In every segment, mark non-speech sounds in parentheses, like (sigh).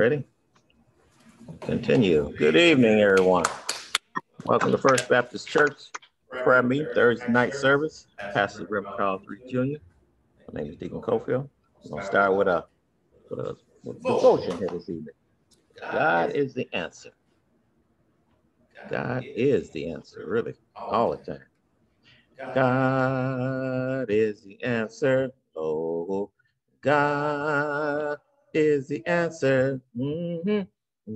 Ready? Continue. Good evening, everyone. Welcome to First Baptist Church prayer meeting, Thursday night service. Pastor Reverend Carl Reed Jr. My name is Deacon Cofield. We're gonna start with a with a, with devotion here this evening. God is the answer. God is the answer, really, all the time. God is the answer. Oh, God is the answer. Mhm.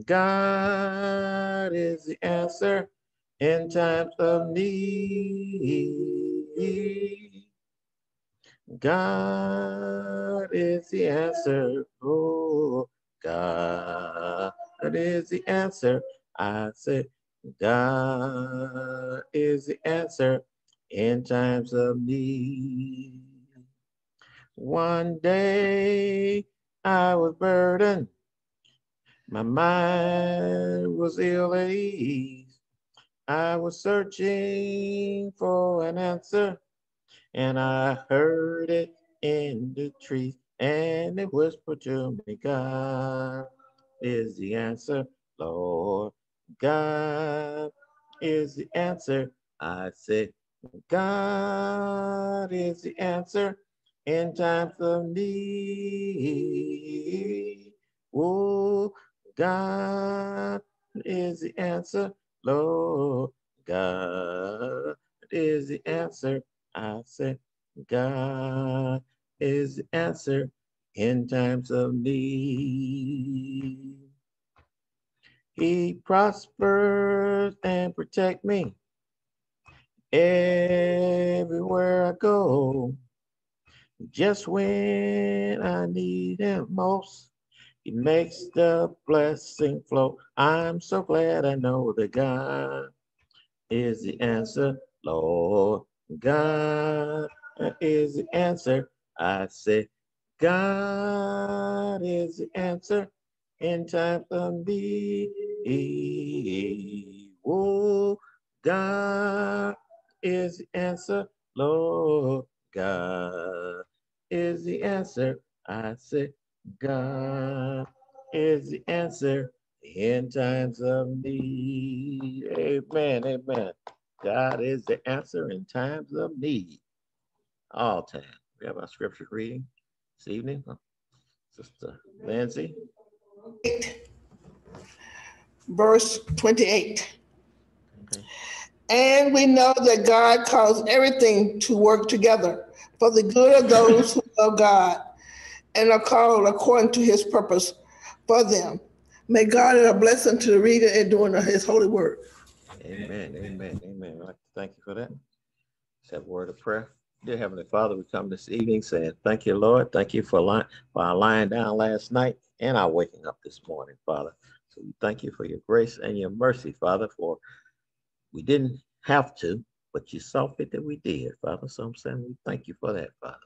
God is the answer in times of need. God is the answer. Oh, God is the answer. I say, God is the answer in times of need. One day I was burdened, my mind was ill at ease. I was searching for an answer, and I heard it in the trees, and it whispered to me, God is the answer, Lord. God is the answer. I said, God is the answer in times of need. Oh, God is the answer, Lord. God is the answer. I said, God is the answer in times of need. He prospers and protect me everywhere I go. Just when I need him most, he makes the blessing flow. I'm so glad I know that God is the answer, Lord. God is the answer. I say, God is the answer in times of need. Oh, God is the answer, Lord. God is the answer. I say, God is the answer in times of need. Amen. Amen. God is the answer in times of need. All time. We have our scripture reading this evening. Sister Nancy. Verse 28. Okay. And we know that God calls everything to work together for the good of those who love God and are called according to his purpose for them. May God add a blessing to the reader and doing his holy word. Amen. Amen. Amen. Thank you for that. A word of prayer. Dear Heavenly Father, we come this evening saying, Thank you, Lord. Thank you for, lying, for our lying down last night and our waking up this morning, Father. So we thank you for your grace and your mercy, Father, for we didn't have to, but you saw fit that we did, Father. So I'm saying we thank you for that, Father.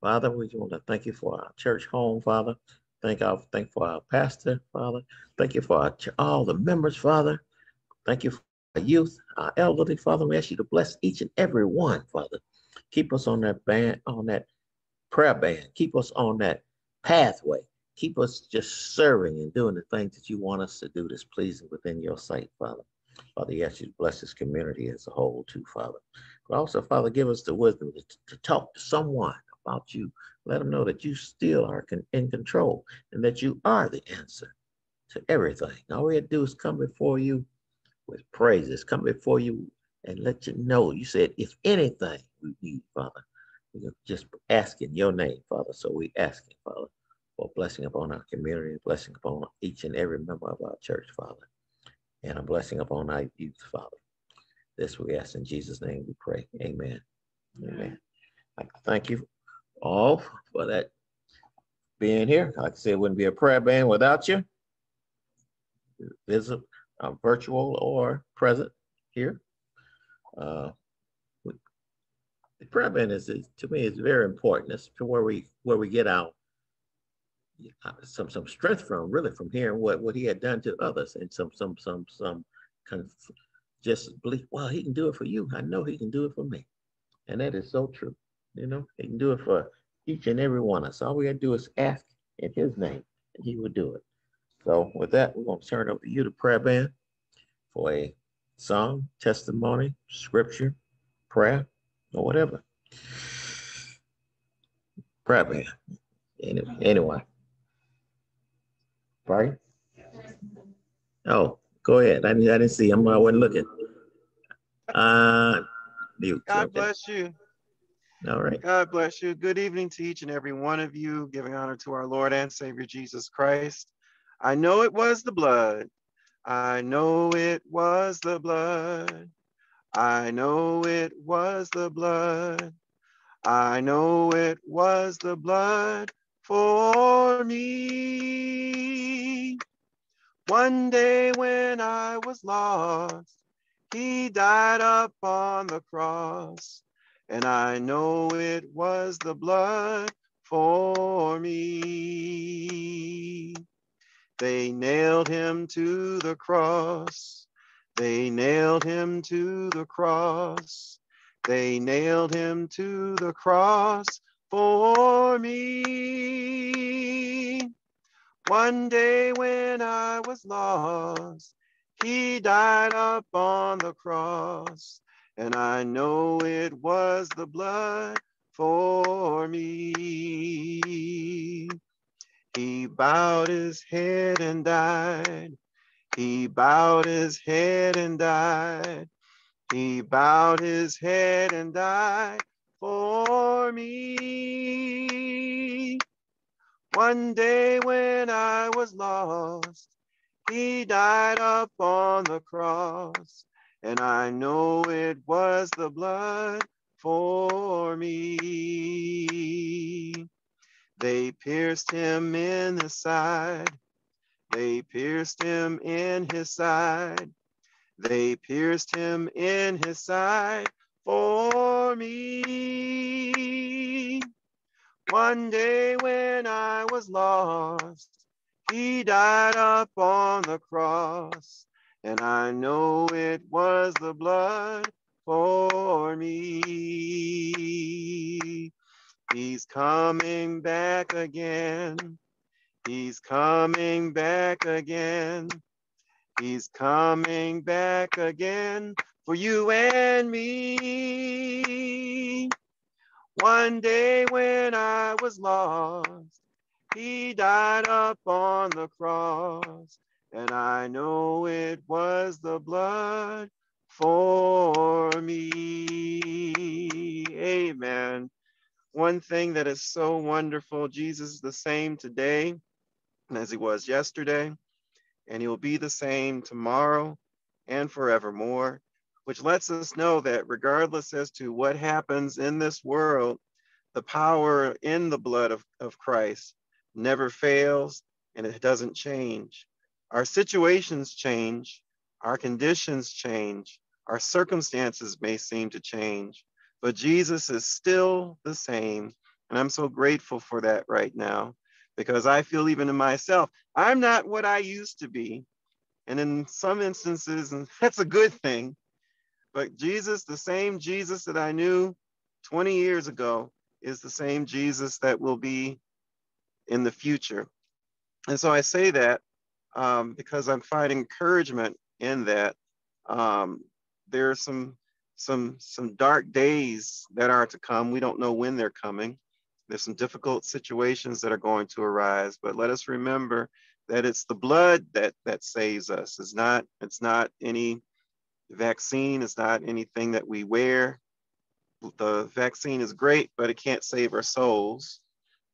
Father, we want to thank you for our church home, Father. Thank our thank for our pastor, Father. Thank you for our, all the members, Father. Thank you for our youth, our elderly, Father. We ask you to bless each and every one, Father. Keep us on that band, on that prayer band. Keep us on that pathway. Keep us just serving and doing the things that you want us to do that's pleasing within your sight, Father. Father, yes, you bless this community as a whole too, Father. But also, Father, give us the wisdom to, to talk to someone about you. Let them know that you still are con- in control and that you are the answer to everything. All we have to do is come before you with praises, come before you and let you know. You said, if anything we need, Father, we're just asking your name, Father. So we ask you, Father, for blessing upon our community, blessing upon each and every member of our church, Father, and a blessing upon our youth, Father. This we ask in Jesus' name we pray. Amen. Amen. I thank you all for that being here. Like I said, it wouldn't be a prayer band without you. Visit uh, virtual or present here. Uh, the prayer band is, is, to me is very important. That's to where we where we get uh, some some strength from really from hearing what what he had done to others and some some some some kind of just believe well he can do it for you i know he can do it for me and that is so true you know he can do it for each and every one of us all we gotta do is ask in his name and he will do it So with that, we're going to turn over to you, the prayer band, for a song, testimony, scripture, prayer, or whatever. Prayer band. Anyway. Right? Oh, go ahead. I, I didn't see. I'm, I wasn't looking. Uh. God bless you. All right. God bless you. Good evening to each and every one of you, giving honor to our Lord and Savior Jesus Christ. I know it was the blood. I know it was the blood. I know it was the blood. I know it was the blood for me. One day when I was lost, he died upon the cross, and I know it was the blood for me. They nailed him to the cross. They nailed him to the cross. They nailed him to the cross for me. One day when I was lost, he died up on the cross, and I know it was the blood for me. He bowed his head and died. He bowed his head and died. He bowed his head and died for me. One day when I was lost, he died upon the cross, and I know it was the blood for me. They pierced him in the side. They pierced him in his side. They pierced him in his side for me. One day when I was lost, he died up on the cross, and I know it was the blood for me. He's coming back again. He's coming back again. He's coming back again for you and me. One day when I was lost, he died up on the cross, I know it was the blood for me. Amen one thing that is so wonderful Jesus is the same today as he was yesterday, and he will be the same tomorrow and forevermore, which lets us know that regardless as to what happens in this world, the power in the blood of, of Christ never fails and it doesn't change. Our situations change, our conditions change, our circumstances may seem to change, but Jesus is still the same. And I'm so grateful for that right now because I feel even in myself, I'm not what I used to be. And in some instances, and (laughs) that's a good thing, but Jesus, the same Jesus that I knew 20 years ago, is the same Jesus that will be in the future. And so I say that um, because I'm finding encouragement in that. Um, there are some some some dark days that are to come. We don't know when they're coming. There's some difficult situations that are going to arise, but let us remember that it's the blood that that saves us. It's not it's not any vaccine. It's not anything that we wear. The vaccine is great, but it can't save our souls.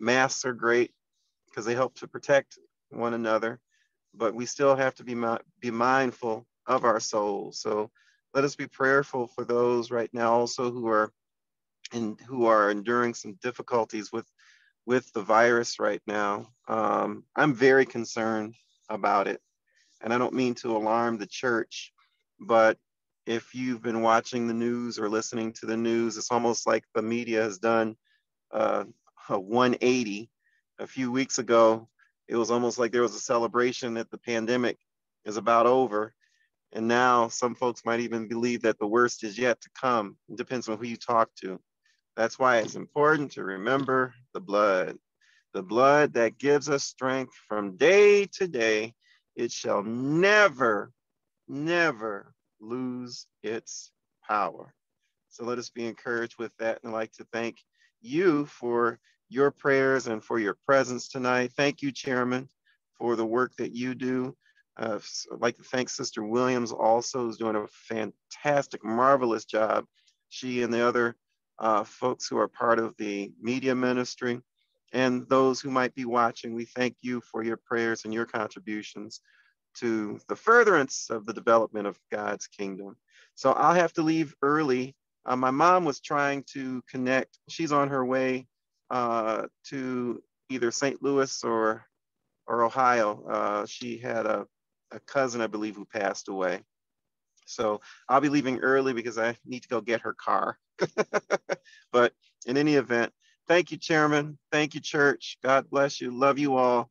Masks are great because they help to protect one another, but we still have to be be mindful of our souls. So let us be prayerful for those right now also who are and who are enduring some difficulties with with the virus right now. Um, I'm very concerned about it, and I don't mean to alarm the church, but if you've been watching the news or listening to the news, it's almost like the media has done uh, a 180. A few weeks ago, it was almost like there was a celebration that the pandemic is about over, and now some folks might even believe that the worst is yet to come. It depends on who you talk to. That's why it's important to remember the blood, the blood that gives us strength from day to day it shall never, never lose its power. So let us be encouraged with that. And I'd like to thank you for your prayers and for your presence tonight. Thank you, Chairman, for the work that you do. Uh, I'd like to thank Sister Williams also, who's doing a fantastic, marvelous job. She and the other uh, folks who are part of the media ministry and those who might be watching, we thank you for your prayers and your contributions to the furtherance of the development of God's kingdom. So I'll have to leave early. Uh, my mom was trying to connect. She's on her way uh, to either St. Louis or or Ohio. Uh, she had a, a cousin, I believe, who passed away. So I'll be leaving early because I need to go get her car. (laughs) but in any event, thank you, Chairman. Thank you, Church. God bless you. Love you all.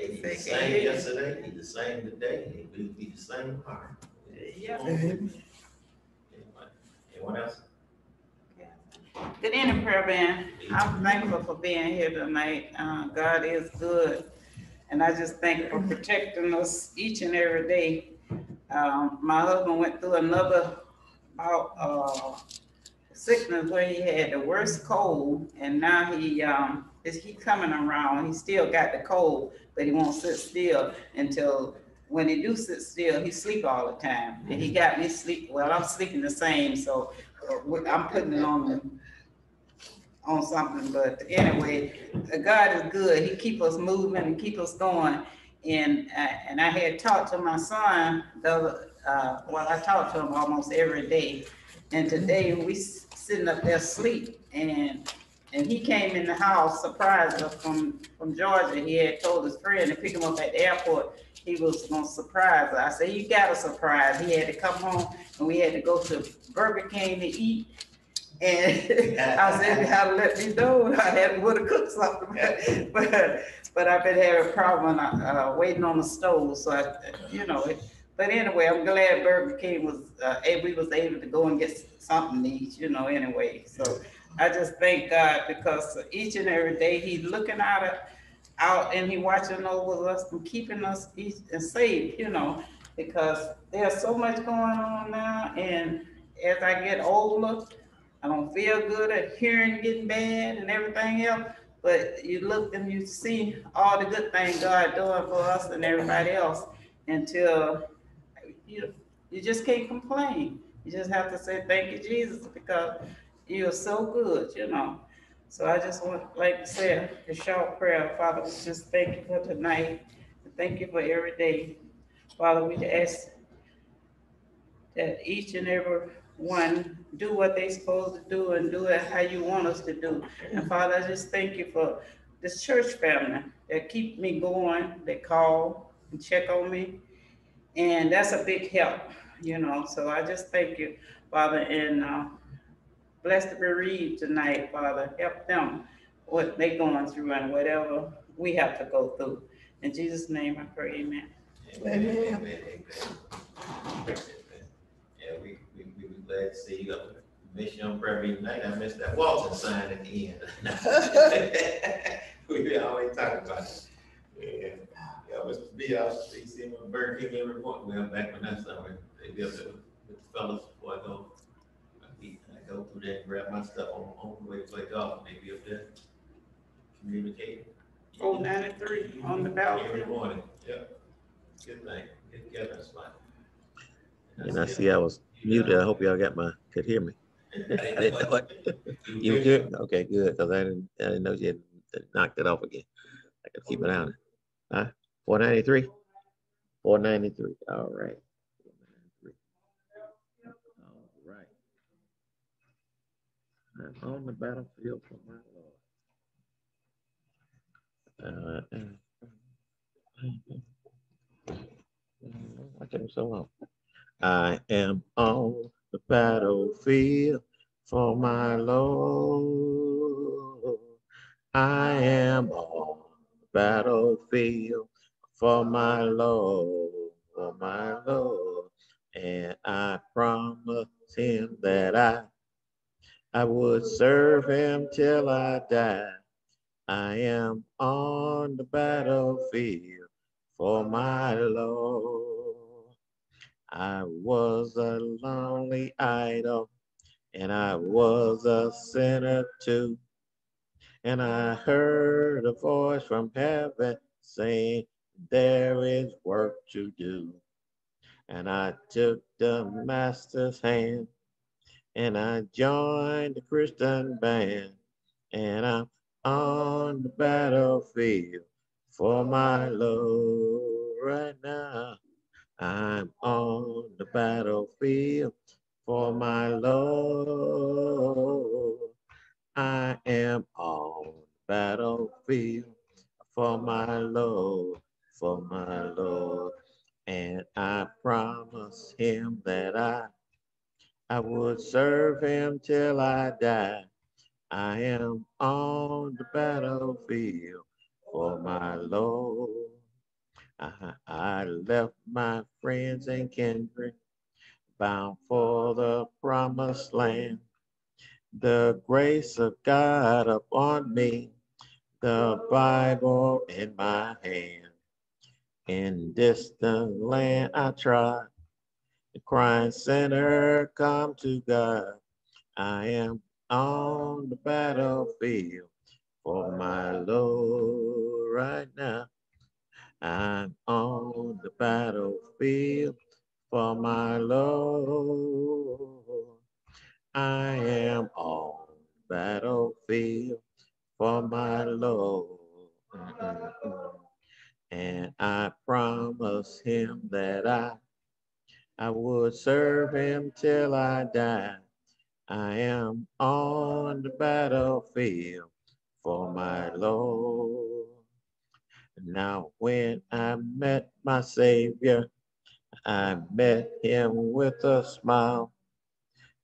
Hey, he's the same yesterday, he's the same today, he will be the same tomorrow. Yeah. Anyone anyone else? Good evening, prayer band. I'm thankful for being here tonight. Uh, God is good. And I just thank for protecting us each and every day. Um, my husband went through another bout, uh, sickness where he had the worst cold and now he, um, is he coming around. He still got the cold, but he won't sit still until when he do sit still, he sleep all the time. And he got me sleep, well, I'm sleeping the same, so uh, I'm putting it on on something, but anyway, uh, God is good. He keep us moving and keep us going. And, uh, and I had talked to my son, the, uh, well, I talk to him almost every day. And today we sitting up there asleep and, and he came in the house, surprised us from, from Georgia. He had told his friend to pick him up at the airport. He was gonna surprise us. I said, you got a surprise. He had to come home and we had to go to Burger King to eat. And (laughs) I said, you had to let me know. I had, would have cooked something, (laughs) but, but I've been having a problem, uh, waiting on the stove, so I, you know, it- but anyway, I'm glad Burger King was, uh, we was able to go and get something to eat, you know, anyway, so I just thank God because each and every day he's looking out at, out and he watching over us and keeping us each and safe, you know, because there's so much going on now and as I get older, I don't feel good at hearing getting bad and everything else. But you look and you see all the good things God doing for us and everybody else until you, you just can't complain. You just have to say, thank you, Jesus, because you're so good, you know. So I just want, like to say a short prayer. Father, we just thank you for tonight. Thank you for every day. Father, we ask that each and every one do what they're supposed to do and do it how you want us to do. And Father, I just thank you for this church family that keep me going, they call and check on me. And that's a big help, you know, so I just thank you, Father, and, uh, bless the bereaved tonight, Father, help them, what they going through and whatever we have to go through. In Jesus' name I pray, amen. Amen, amen, amen. Yeah, we, we, we were glad to see you. Miss you on prayer meeting night. I missed that Walton sign at the end. (laughs) We always talk about it. Yeah, yeah, Mr. B, I was, you see my Burger King every morning. Well, back when I started, they built it with the fellas before I go. I eat, I go through there and grab my stuff on, on the way to play golf, and they be up there communicating. Oh, ninety-three on the Every battlefield. morning, yep. Good thing, get together, that's fine. And I see I was muted. I hope y'all got my, could hear me. I didn't know it. You were good? Okay, good, because I didn't, I didn't know you had knocked it off again. I could keep it on. Huh? Four ninety-three? Four ninety-three, all right. 493. All right. I'm on the battlefield for my Lord. Uh, take it so long? I am on the battlefield for my Lord. I am on the battlefield for my Lord, for my Lord. And I promise him that I I would serve him till I die. I am on the battlefield for my Lord. I was a lonely idol and I was a sinner too. And I heard a voice from heaven saying, There is work to do. And I took the master's hand and I joined the Christian band. And I'm on the battlefield for my Lord right now. I'm on the battlefield for my Lord. I am on the battlefield for my Lord, for my Lord. And I promise him that I, I would serve him till I die. I am on the battlefield for my Lord. I, I left my friends and kindred bound for the promised land. The grace of God upon me, the Bible in my hand. In distant land I trod, the crying sinner come to God. I am on the battlefield for my Lord right now. I'm on the battlefield for my Lord. I am on the battlefield for my Lord. And I promise him that I, I would serve him till I die. I am on the battlefield for my Lord. Now, when I met my Savior, I met him with a smile.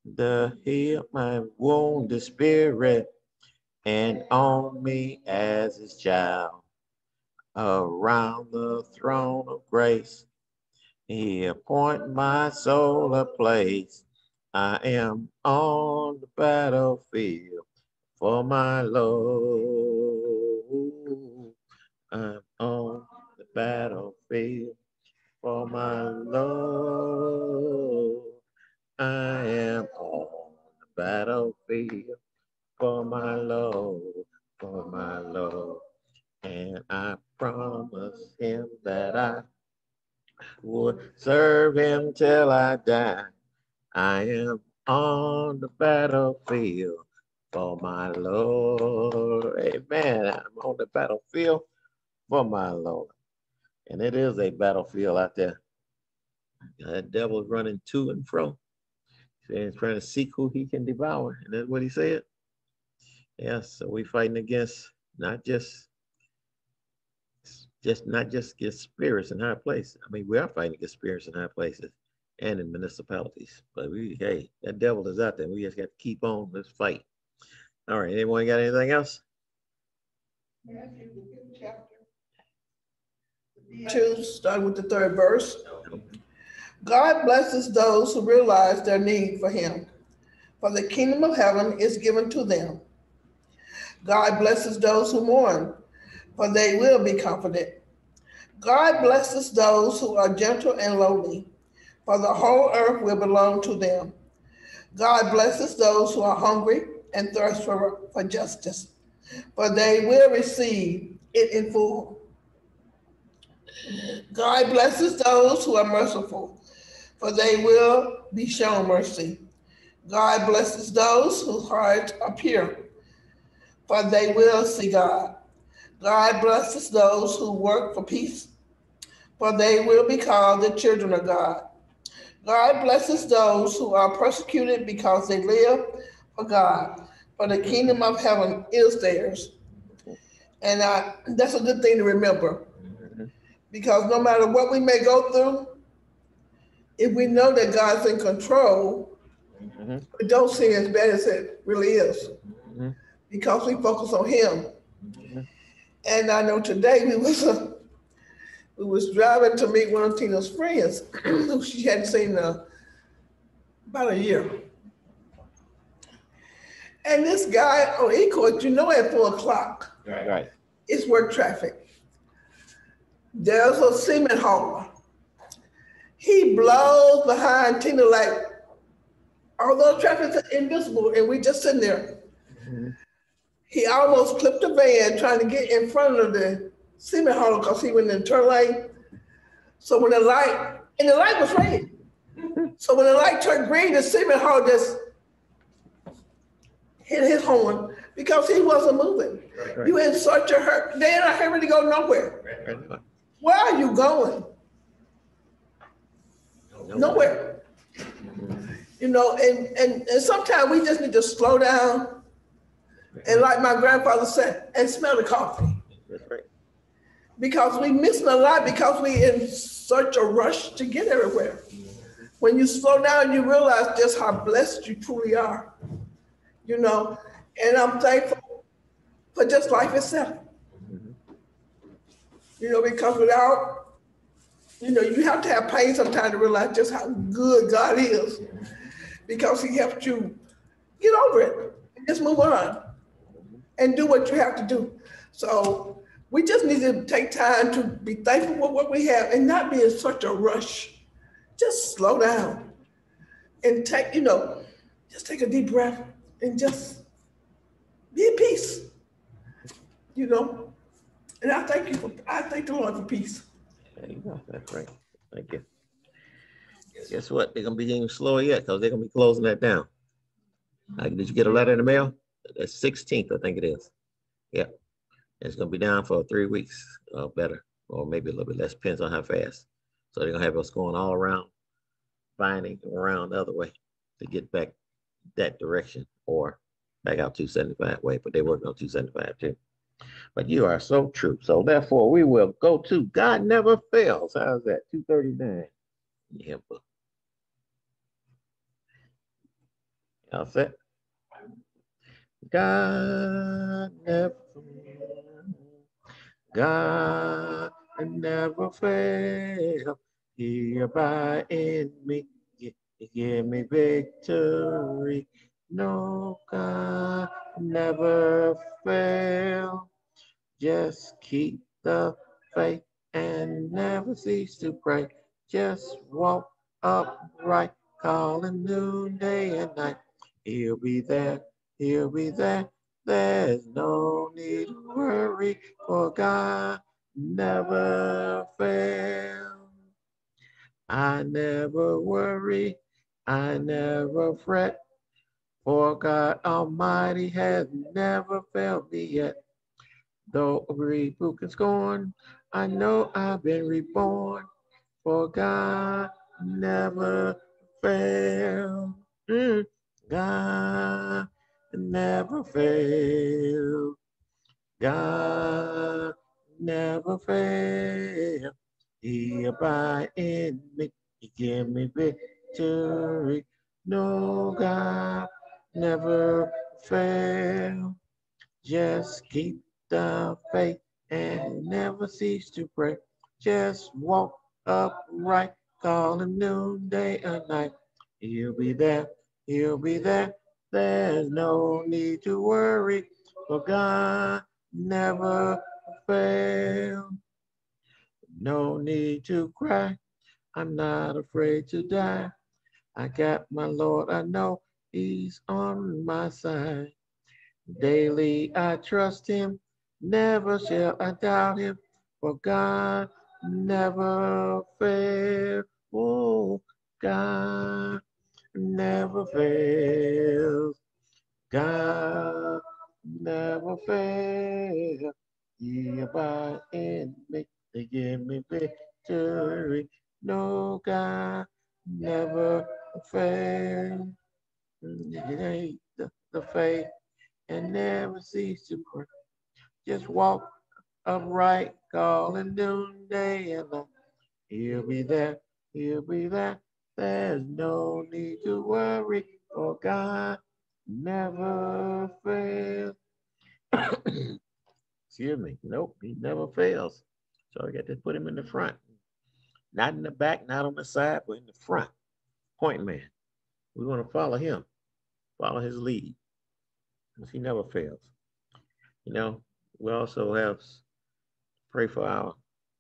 The heal my wounded spirit and on me as his child. Around the throne of grace, he appoint my soul a place. I am on the battlefield for my Lord. I'm on the battlefield for my Lord. I am on the battlefield for my Lord, for my Lord. And I promise him that I would serve him till I die. I am on the battlefield for my Lord. Amen. I'm on the battlefield for my Lord. And it is a battlefield out there. That devil's running to and fro. He's trying to seek who he can devour. And that's what he said. Yes, so we're fighting against not just just not just get spirits in high places. I mean, we are fighting against spirits in high places and in municipalities. But we, hey, that devil is out there. We just got to keep on this fight. All right, anyone got anything else? Matthew, the chapter. Two, starting with the third verse. God blesses those who realize their need for him, for the kingdom of heaven is given to them. God blesses those who mourn, for they will be comforted. God blesses those who are gentle and lowly, for the whole earth will belong to them. God blesses those who are hungry and thirst for, for justice, for they will receive it in full. God blesses those who are merciful, for they will be shown mercy. God blesses those whose hearts are pure, for they will see God. God blesses those who work for peace, for they will be called the children of God. God blesses those who are persecuted because they live for God, for the kingdom of heaven is theirs. And uh, that's a good thing to remember because no matter what we may go through, if we know that God's in control, Mhm. it don't seem as bad as it really is Mhm. because we focus on Him. Mhm. And I know today we was uh, we was driving to meet one of Tina's friends (clears throat) who she hadn't seen uh, about a year. And this guy on Ecorse, you know, at four o'clock, Right. it's work traffic. There's a cement hauler. He blows behind Tina like, although traffic's invisible and we just sitting there. He almost clipped the van trying to get in front of the cement hauler because he went in the turn lane. So when the light, and the light was red. So when the light turned green, the cement hauler just hit his horn because he wasn't moving. Right. You in such a hurt, they're not hurry to go nowhere. Right. Where are you going? Nowhere. You know, and, and, and sometimes we just need to slow down. And like my grandfather said, and smell the coffee. That's right. Because we missing a lot because we in such a rush to get everywhere. When you slow down, you realize just how blessed you truly are. You know, and I'm thankful for just life itself. Mm-hmm. You know, because without, you know, you have to have pain sometimes to realize just how good God is. Because he helped you get over it and just move on and do what you have to do. So we just need to take time to be thankful for what we have and not be in such a rush. Just slow down and take, you know, just take a deep breath and just be at peace. You know? And I thank you for, I thank the Lord for peace. There you go. That's right. Thank you. Guess what? They're gonna be even slower yet because they're gonna be closing that down. Uh, did you get a letter in the mail? The sixteenth, I think it is. Yep. It's gonna be down for three weeks or better, or maybe a little bit less, depends on how fast. So they're gonna have us going all around, finding around the other way to get back that direction or back out two seventy-five way, but they working on two seventy-five too. But you are so true. So therefore, we will go to God never fails. How's that? Two thirty-nine. Yeah. but- All set? God never, God never fail. He abide in me, Gi- give me victory. No, God never fail. Just keep the faith and never cease to pray. Just walk upright, calling noonday and night. He'll be there, he'll be there. There's no need to worry, for God never fails. I never worry, I never fret, for God Almighty has never failed me yet. Though rebuke is gone, I know I've been reborn, for God never fails. Mm, God never fail. God never fail. He abide in me. He give me victory. No, God never fail. Just keep the faith and never cease to pray. Just walk upright, calling noonday and night. He'll be there, he'll be there. There's no need to worry, for God never fail. No need to cry. I'm not afraid to die. I got my Lord, I know He's on my side. Daily I trust Him, never shall I doubt Him, for God never fail. Oh, God never fails. God never fail. He abide in me to give me victory. No, God never fail. It the, the faith and never cease to pray. Just walk upright, call calling noonday and night. He'll be there, he'll be there. There's no need to worry, for God never fails. (coughs) Excuse me. Nope, he never fails. So I got to put him in the front. Not in the back, not on the side, but in the front. Point man. We want to follow him, follow his lead. Because he never fails. You know, we also have pray for our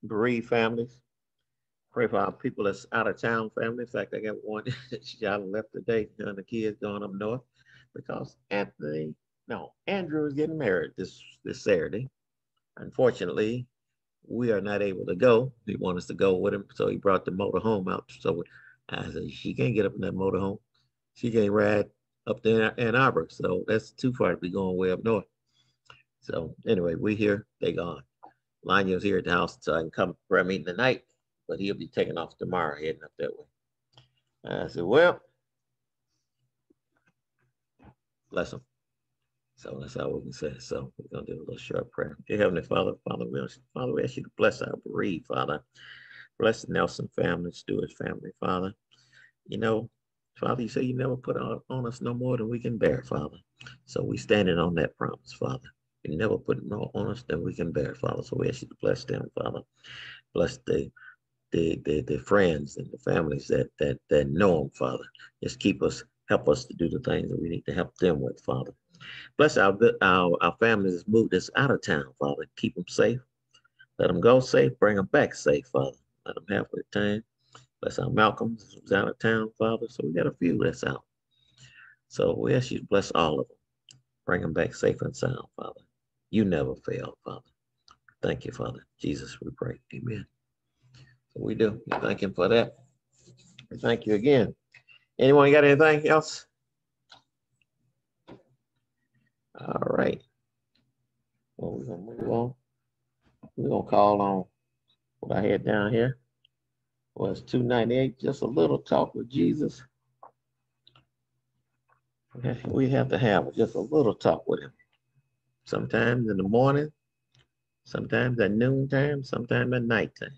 bereaved families. Pray for our people that's out of town family. In fact, I got one (laughs) child left today, and the kids going up north because Anthony, no, Andrew is getting married this this Saturday. Unfortunately, we are not able to go. He wanted us to go with him, so he brought the motor home out. So I said, she can't get up in that motor home. She can't ride up there in Ann Arbor, so that's too far to be going way up north. So anyway, we here, they gone. Lanya's here at the house, so I can come for a meeting tonight, but he'll be taking off tomorrow, heading up that way. I said, well, bless him. So that's all we can say. So we're gonna do a little short prayer. Dear Heavenly Father, Father, we ask, Father, we ask you to bless our bereaved, Father. Bless the Nelson family, Stewart family, Father. You know, Father, you say you never put on, on us no more than we can bear, Father. So we standing on that promise, Father. You never put more on us than we can bear, Father. So we ask you to bless them, Father. Bless the the friends and the families that that that know them, Father. Just keep us, help us to do the things that we need to help them with, Father. Bless our our, our families that's moved us out of town, Father. Keep them safe. Let them go safe. Bring them back safe, Father. Let them have good time. Bless our Malcolms who's out of town, Father. So we got a few that's out. So we ask you to bless all of them. Bring them back safe and sound, Father. You never fail, Father. Thank you, Father. Jesus, we pray. Amen. We do. Thank him for that. Thank you again. Anyone got anything else? All right. Well, we're gonna move on. We're gonna call on what I had down here was two ninety-eight, just a little talk with Jesus. Okay, we have to have just a little talk with him. Sometimes in the morning, sometimes at noontime, sometimes at nighttime.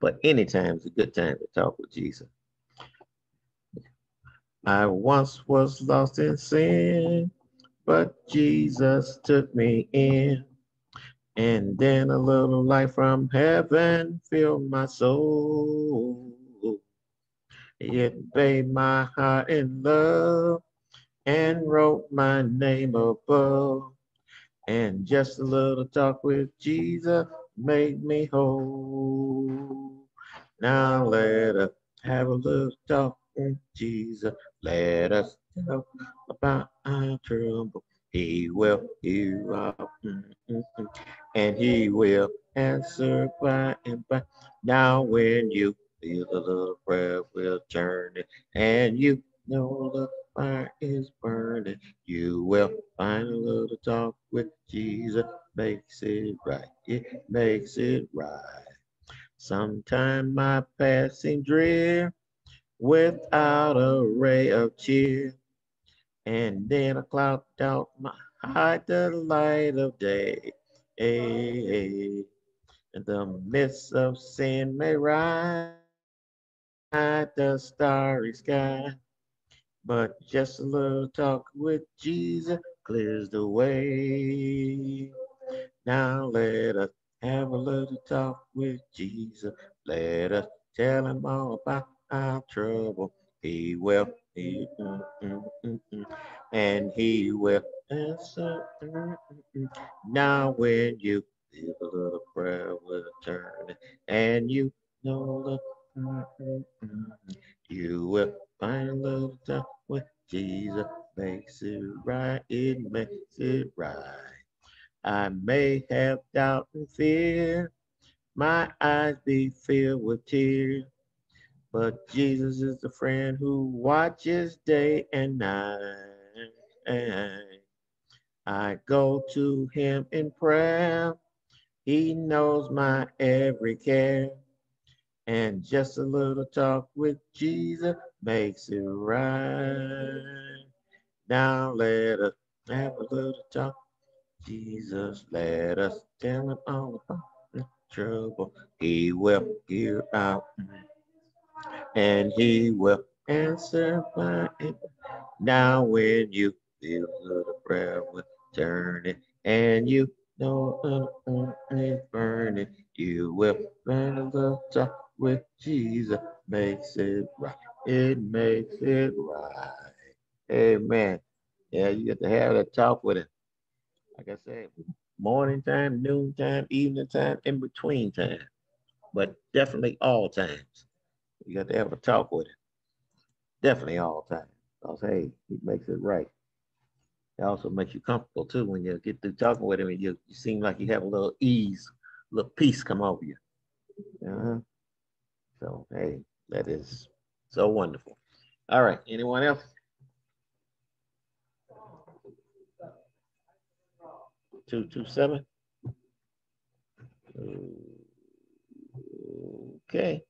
But anytime is a good time to talk with Jesus. I once was lost in sin, but Jesus took me in. And then a little light from heaven filled my soul. It bathed my heart in love and wrote my name above. And just a little talk with Jesus made me whole. Now let us have a little talk with Jesus. Let us talk about our trouble. He will hear mm, and he will answer by and by. Now when you feel a little prayer will turn it, and you know the fire is burning, you will find a little talk with Jesus makes it right. It makes it right. Sometime my passing drear without a ray of cheer. And then a cloud out my hide the light of day. In the midst of sin may rise at the starry sky. But just a little talk with Jesus clears the way. Now let us have a little talk with Jesus. Let us tell him all about our trouble. He will, he, and he will answer. Now when you give a little prayer with a turn, and you know the, you will find a little talk with Jesus. Makes it right, it makes it right. I may have doubt and fear, my eyes be filled with tears. But Jesus is the friend who watches day and night. And I go to him in prayer. He knows my every care. And just a little talk with Jesus makes it right. Now let us have a little talk. Jesus, let us tell him all about the trouble. He will hear out and he will answer it. Now when you feel the prayer will turn it and you know uh, burning, you will find the talk with Jesus. Makes it right. It makes it right. Amen. Yeah, you get to have that talk with him. Like I said, morning time, noon time, evening time, in between time, but definitely all times. You got to have a talk with him. Definitely all times. Because hey, he makes it right. It also makes you comfortable too when you get through talking with him and you, you seem like you have a little ease, a little peace come over you. Uh-huh. So hey, that is so wonderful. All right, anyone else? Two two seven. Okay.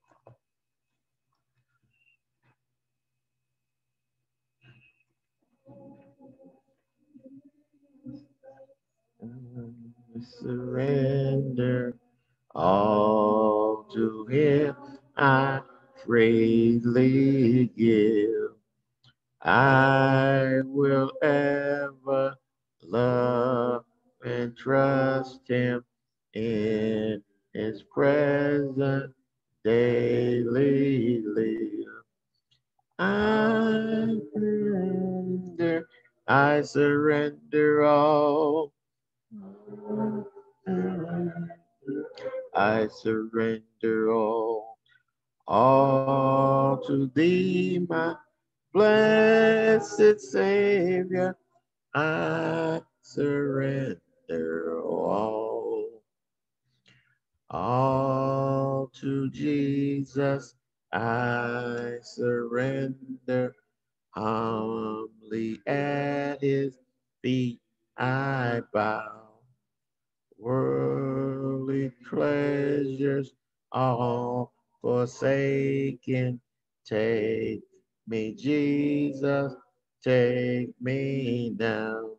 Surrender all to Him. I freely give. I will ever love and trust him in his presence daily live. I surrender, I surrender all. I surrender all, all to thee, my blessed Savior. I surrender all. All Jesus I surrender. Humbly at his feet I bow. Worldly pleasures all forsaken. Take me, Jesus, take me now.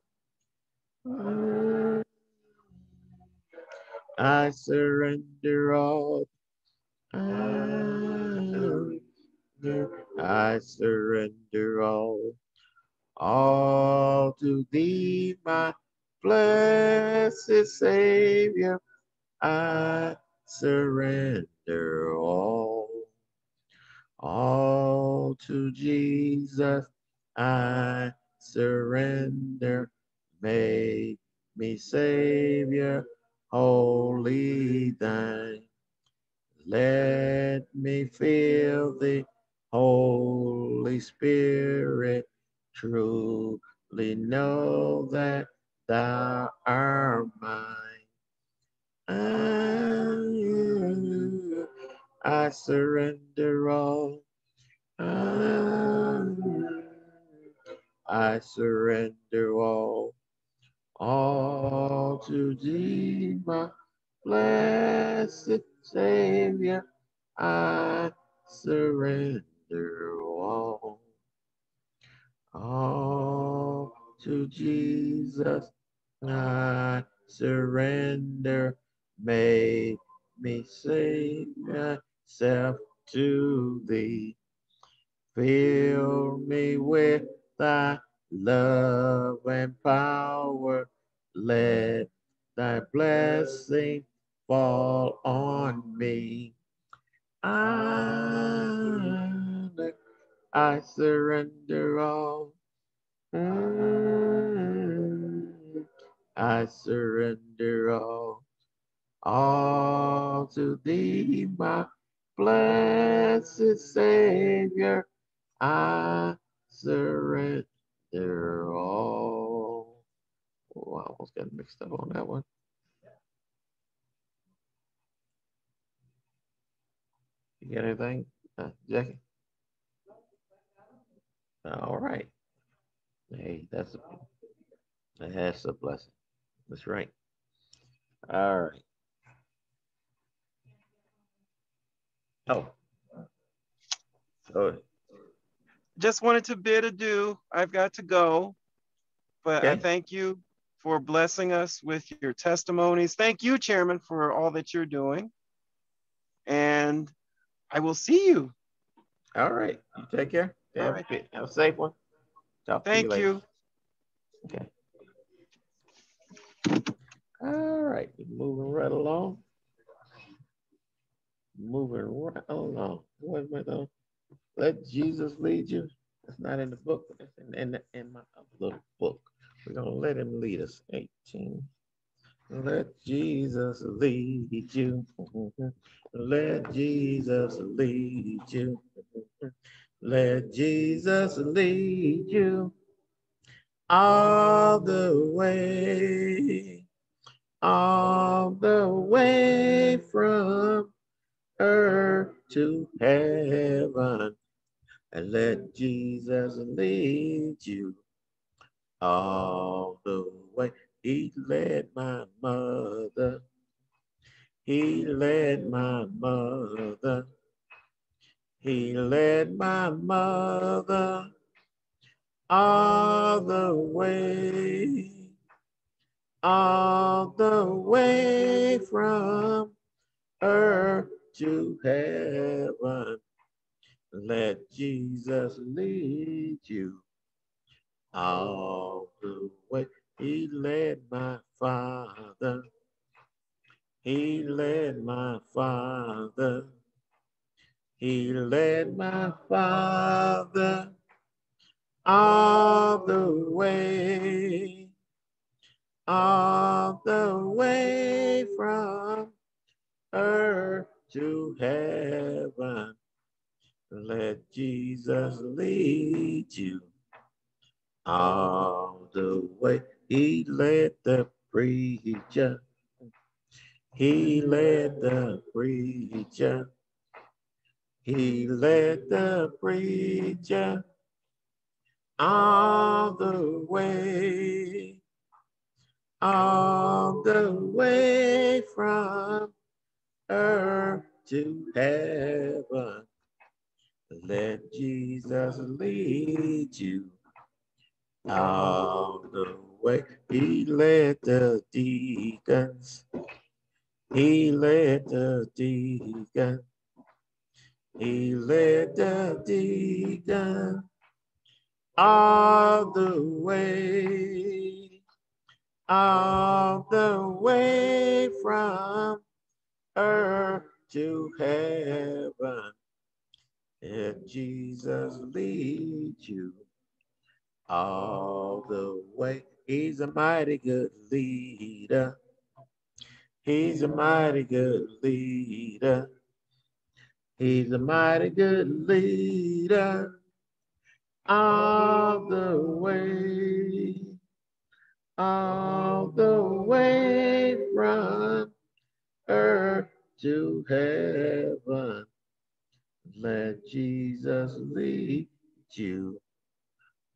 I surrender all. I surrender all. All to thee, my blessed Savior. I surrender all. All to Jesus I surrender. Make me Savior, holy thine. Let me feel the Holy Spirit, truly know that thou art mine. I, I surrender all. I, I surrender all, all to thee, my blessed Savior. I surrender all, all to Jesus. I surrender. May me save myself to thee. Fill me with thy love and power. Let thy blessing fall on me. I, I surrender all. I surrender all. All to thee, my blessed Savior. I surrender all. Oh, I almost got mixed up on that one. You got anything, uh, Jackie? All right. Hey, that's a that's a blessing. That's right. All right. Oh. Oh, Just wanted to bid adieu. I've got to go. But I thank you for blessing us with your testimonies. Thank you, Chairman, for all that you're doing. And I will see you. all right. You take care. All Have, right. a- have a safe one. Talk to you Thank you. Okay. All right, moving right along. Moving right along. What am I doing? Let Jesus lead you. It's not in the book, but it's in, in, the- in my other little book. We're gonna let him lead us. Eighteen. Let Jesus lead you. Let Jesus lead you. Let Jesus lead you all the way, all the way from earth to heaven. And let Jesus lead you all the way. He led my mother. He led my mother. He led my mother all the way, all the way from earth to heaven. Let Jesus lead you all the way. He led my father. He led my father. He led my father all the way, all the way from earth to heaven. Let Jesus lead you all the way. He led the preacher. He led the preacher. He led the preacher all the way, all the way from earth to heaven. Let Jesus lead you all the way. He led the deacons. He led the deacons. He led the deacons all the way, all the way from earth to heaven. If Jesus leads you all the way, he's a mighty good leader. He's a mighty good leader. He's a mighty good leader all the way, all the way from earth to heaven. Let Jesus lead you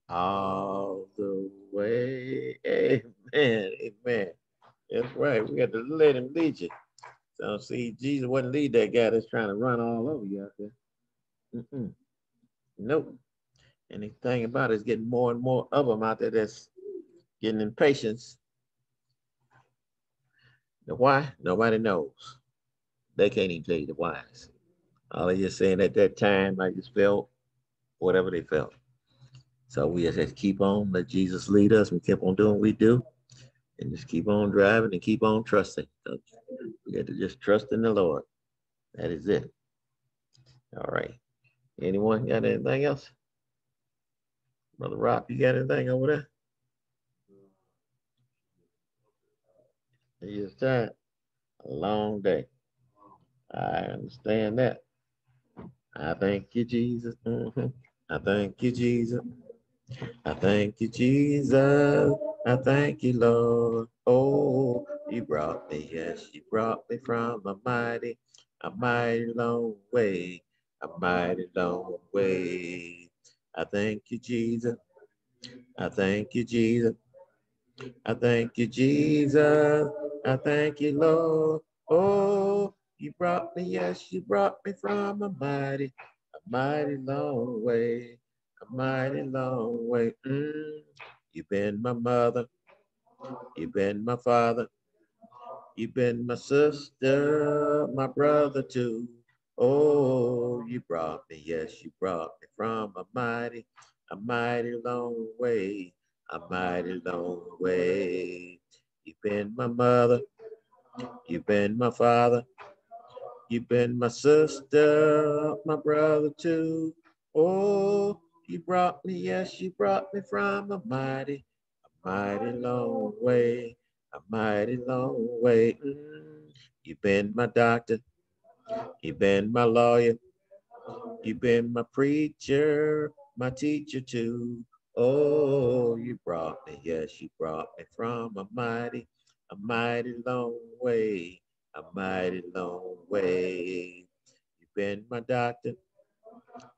all the way. Amen. Amen. That's right. We got to let him lead you. So see, Jesus wouldn't lead that guy that's trying to run all over you out there. Mm-mm. Nope. Anything about it is getting more and more of them out there that's getting impatient. The why? Nobody knows. They can't even tell you the whys. All they just saying at that time, I just felt whatever they felt. So we just keep on, let Jesus lead us. We keep on doing what we do and just keep on driving and keep on trusting. So we got to just trust in the Lord. That is it. All right. Anyone got anything else? Brother Rob, you got anything over there? It's time. A long day. I understand that. I thank you, Jesus. Mhm. I thank you, Jesus. I thank you, Jesus. I thank you, Lord. Oh, you brought me, yes, you brought me from a mighty, a mighty long way, a mighty long way. I thank you, Jesus. I thank you, Jesus. I thank you, Jesus. I thank you, Lord. Oh, you brought me, yes, you brought me from a mighty, a mighty long way, a mighty long way. Mm. You've been my mother. You've been my father. You've been my sister, my brother too. Oh, you brought me, yes, you brought me from a mighty, a mighty long way, a mighty long way. You've been my mother, you've been my father, you've been my sister, my brother too. Oh, you brought me, yes, you brought me from a mighty, a mighty long way, a mighty long way. Mm, You've been my doctor, you've been my lawyer, you've been my preacher, my teacher too. Oh, you brought me, yes, you brought me from a mighty, a mighty long way, a mighty long way. You've been my doctor,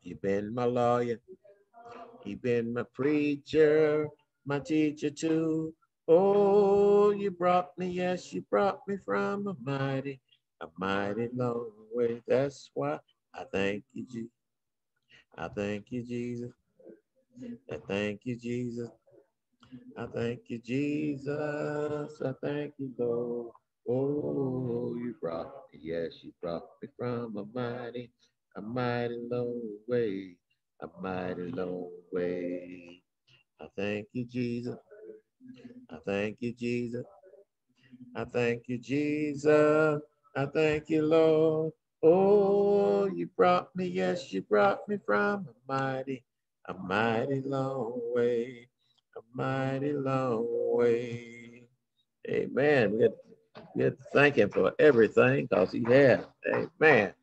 you've been my lawyer, you've been my preacher, my teacher too. Oh, you brought me, yes, you brought me from a mighty, a mighty long way. That's why I thank you, Jesus. I thank you, Jesus. I thank you, Jesus. I thank you, Jesus. I thank you, Lord. Oh, you brought me, yes, you brought me from a mighty, a mighty long way, a mighty long way. I thank you, Jesus. I thank you, Jesus. I thank you, Jesus. I thank you, Lord. Oh, you brought me, yes, you brought me from a mighty, a mighty long way, a mighty long way. Amen. We had, we to thank him for everything because he had. Amen.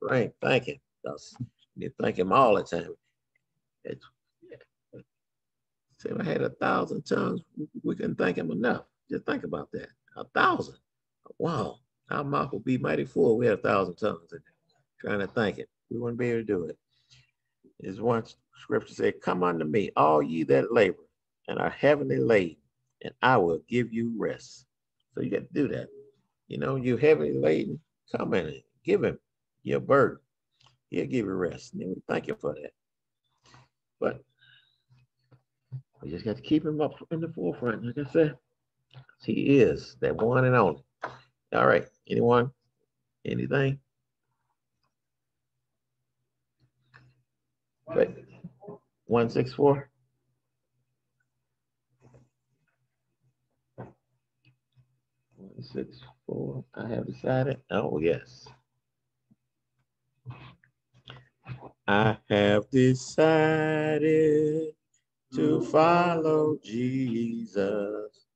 Frank, thank him. Because you thank him all the time. It's, if I had a thousand tongues, we- couldn't thank him enough. Just think about that. A thousand. Wow. Our mouth would be mighty full. We had a thousand tongues in there trying to thank it. We wouldn't be able to do it. There's one scripture said, Come unto me, all ye that labor and are heavily laden, and I will give you rest. So you got to do that. You know, you're heavily laden, come in and give him your burden. He'll give you rest. And we thank you for that. But we just got to keep him up in the forefront, like I said. He is that one and only. All right, anyone? Anything? Wait, one six four? One six four, I have decided, oh, yes. I have decided to follow Jesus.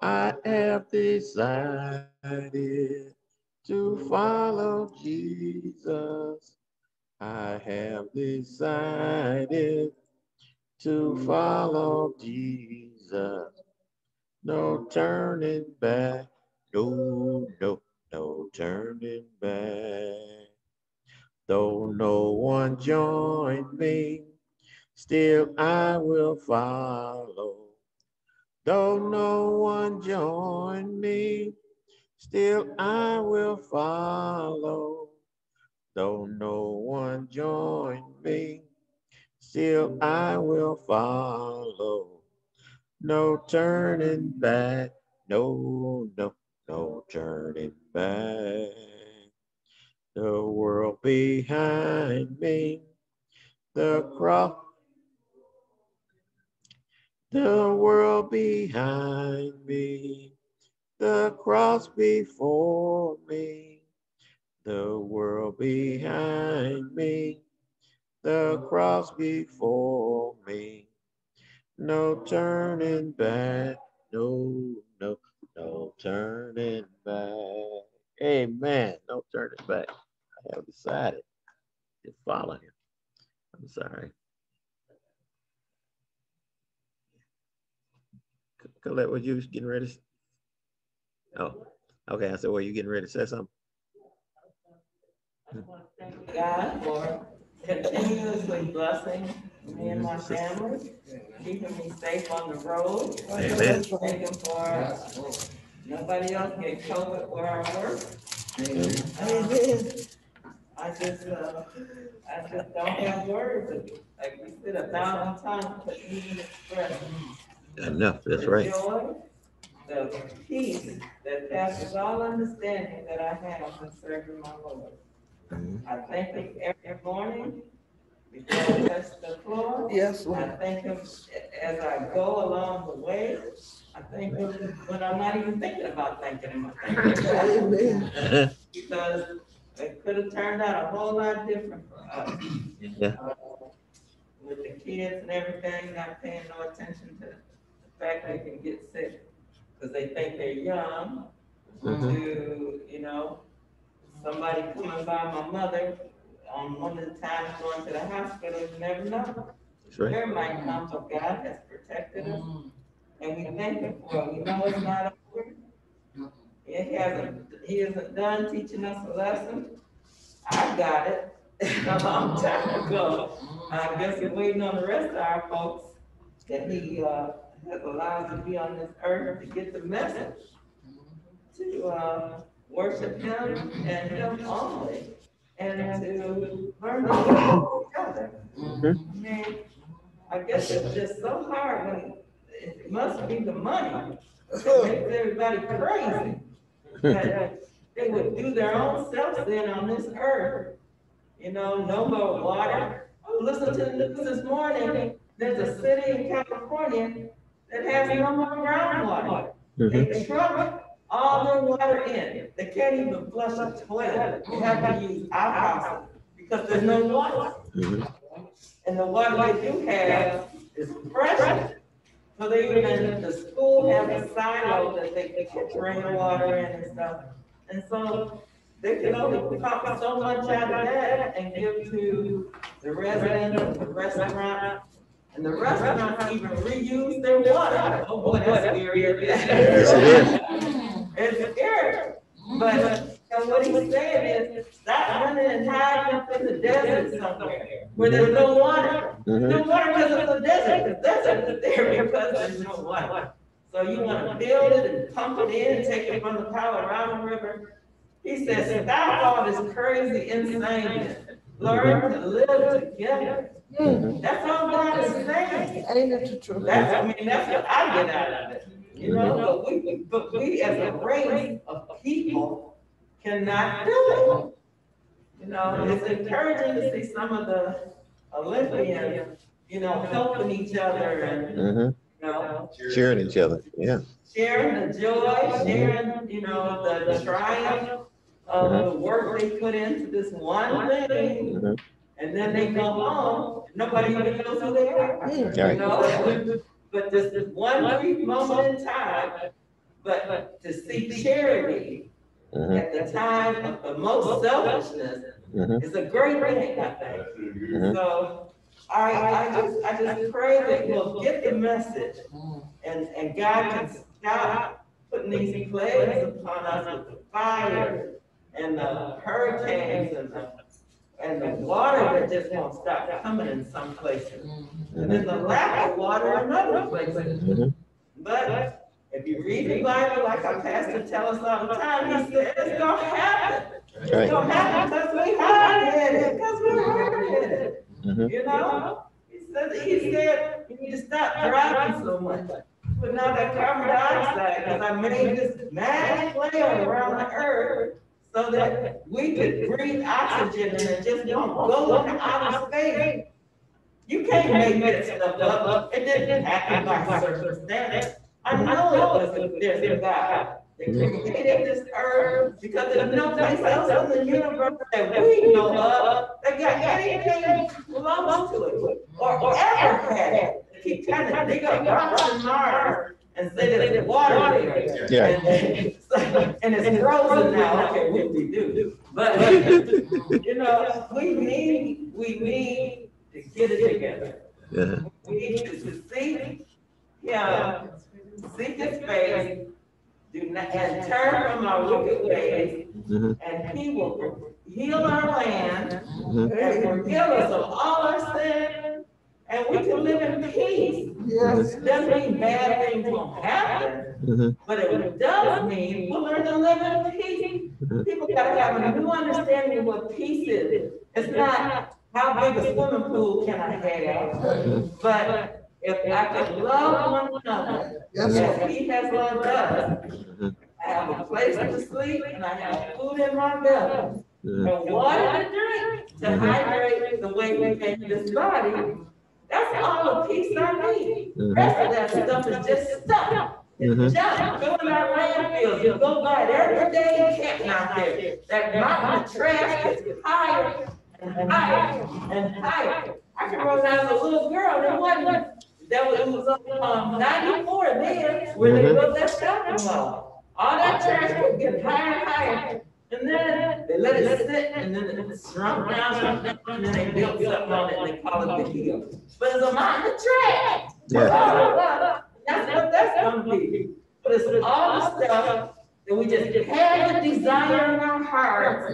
I have decided to follow Jesus. I have decided to follow Jesus. No turning back. No, no, no turning back. Though no one join me, still I will follow. Though no one join me, still I will follow. Though no one join me, still I will follow. No turning back, no, no, no turning back. The world behind me, the cross the world behind me, the cross before me, the world behind me, the cross before me. No turning back, no, no, no turning back. Amen. No turning back. I have decided to follow him. I'm sorry. Colette, were you getting ready? to- Oh, okay. I said, were you getting ready to say something? Thank God for continuously blessing me and my family, keeping me safe on the road. Amen. Thank him for nobody else get COVID where I work. Amen. (laughs) I just, uh, I just don't have words, like we said a thousand times, but even express. Enough, that's the right. Joy, the peace that passes all understanding that I have in serving my Lord. Mhm. I thank him every morning before I touch the floor. Yes, I Lord. thank him as I go along the way. I think, him when I'm not even thinking about thanking him. (laughs) I thank him. Amen. Because it could have turned out a whole lot different for us. Yeah. with the kids and everything, not paying no attention to the fact they can get sick. Cause they think they're young Mhm. to, you know, somebody coming by my mother on one of the times going to the hospital, you never know. That's right. There might come, but God has protected us, and we thank him for it. We know it's not over. It hasn't, he isn't done teaching us a lesson. I got it (laughs) a long time ago. I guess we're waiting on the rest of our folks that he, uh, has allowed to be on this earth to get the message. To, uh, worship him and him only, and to learn to live together. I mean, I guess it's just so hard when, it must be the money that (laughs) makes everybody crazy. That they would do their own self in on this earth. You know, no more water. I was to the news this morning, there's a city in California that has no more groundwater. Mhm. They truck all their water in. They can't even flush a toilet. They have to use outhouses because there's no water. Mhm. And the water they do have is fresh. So they even, the school has a silo that they they can drain the water in and stuff. And so they can only pump so much out of that and give to the residents the restaurant. And the restaurants even reuse their water. Oh boy, that's scary. Yes, it is. It's scary. But, and what he's saying is, that running and hiding up in the desert somewhere where there's no water. Mhm. No water because of the desert, the desert is there because there's no water. So you wanna build it and pump it in and take it from the Colorado River. He says, stop all this crazy insanity. Learn to live together. Mm, That's all God is saying. Ain't it the truth? That's, I mean, that's what I get out of it, you know, but we, but we as a race of people cannot do it. You know, it's encouraging to see some of the Olympians, you know, helping each other and, Mhm. you know, Cheering each other, yeah. sharing the joy, sharing, you know, the the triumph of the work they put into this one thing. Mhm. And then they go home, nobody even knows who they are. You Right. know, (laughs) but just this is one brief moment in time, but, but to see charity Mhm. at the time of the most selfishness Mhm. is a great thing, I think. Mhm. So I, I just, I just pray that we'll get the message and, and God can stop putting these plagues upon us with the fire and the hurricanes and the, and the water that just won't stop coming in some places. And then the lack of water in other places. Mhm. But if you read the Bible, like our pastor tell us all the time, he said, it's gonna happen. It's Right. gonna happen because we hard-headed, because we're hard-headed. Mhm. You know, he said, he said, you need to stop driving so much. But now that carbon dioxide, because I made this mad layer around the earth so that we could breathe oxygen and it just don't go into outer space. You can't make that stuff up. It didn't happen by circumstance. I know it was, there's a God that created this earth because there's no place else in the universe that we know of. that got anything belongs to it or, or ever had it. Keep trying to dig up rocks on Mars and say that there's water there. Yeah. (laughs) And, and it's frozen now, okay, we we do, but, (laughs) you know, we need, we need to get it together. Yeah. We need to seek, yeah, seek his face, do not, and turn from our wicked ways, Mhm. and he will heal our land, Mhm. and forgive us of all our sins, and we can live in peace. Yes. Doesn't mean bad things won't happen, Mhm. but it does mean we'll learn to live in peace. Mhm. People gotta have a new understanding of what peace is. It's not how big a swimming pool can I have, but if I can love one another, Yes, as he has loved us. I have a place to sleep and I have food in my belly, and water to drink, to hydrate the way we make this body. That's all the peace I need. Mhm. Rest of that stuff is just stuff. Mhm. It's junk, filling our landfills. You go by it every day, you can't out there. That mountain of trash gets higher and higher and higher. I Martin wrote as a little girl, that wasn't, that was, it was, um, ninety-four then, where they built that shopping mall. All that trash was getting higher and higher, and then they let it sit, and then it shrunk down, shrunk down, and then they built something on it, and they call it the hill. But it's a mountain of trash. Yeah. That's what that's gonna be. But it's all the stuff that we just had the desire in our hearts,